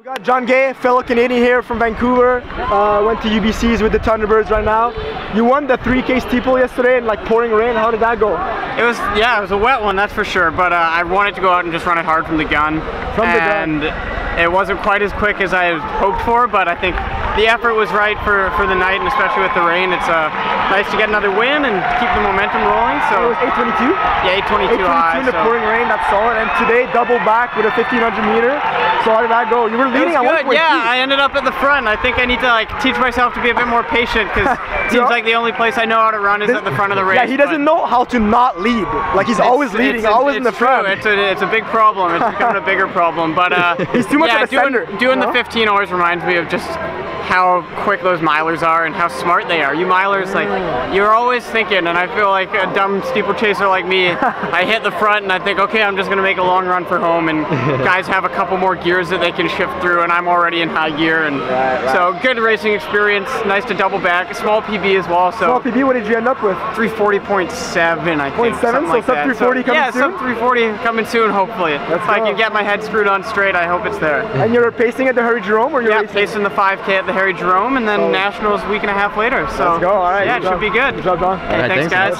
We got John Gay, fellow Canadian here from Vancouver. Uh, went to UBCs with the Thunderbirds right now. You won the 3K steeple yesterday in like pouring rain. How did that go? It was, yeah, it was a wet one, that's for sure. But uh, I wanted to go out and just run it hard from the gun. From the and gun. it wasn't quite as quick as I had hoped for, but I think the effort was right for, for the night, and especially with the rain. It's uh, nice to get another win and keep the momentum rolling. So it was 822? yeah, 822 high. 822 in the so- pouring rain, that's solid. And today double back with a 1500 meter. So how did that go? You were It leading was at good. 1.2. Yeah, I ended up at the front. I think I need to like teach myself to be a bit more patient because it seems like the only place I know how to run is at the front of the race. Yeah, he doesn't know how to not lead. Like he's always leading, it's- always in the it's true. front. It's a, it's a big problem. It's becoming a bigger problem. But uh, He's too much yeah, of a doing, sender, Doing you know? the 15 always reminds me of just how quick those milers are and how smart they are. You milers, like mm. you're always thinking, and I feel like a dumb steeplechaser like me, I hit the front and I think, okay, I'm just gonna make a long run for home, and guys have a couple more gears that they can shift through, and I'm already in high gear, and Right, right. so good racing experience. Nice to double back, small PB as well. So Small PB, what did you end up with? 340.7, I think. 0.7, so like sub that. 340 coming yeah, soon? sub 340 coming soon, hopefully. Let's if I can get my head screwed on straight, I hope it's there. And you're pacing at the Harry Jerome or you're Yeah, racing? the 5K at the Harry Jerome, and then. Nationals a week and a half later. So Let's go, all right. yeah, it should be good. Good job, John. Hey, right, thanks, thanks, guys.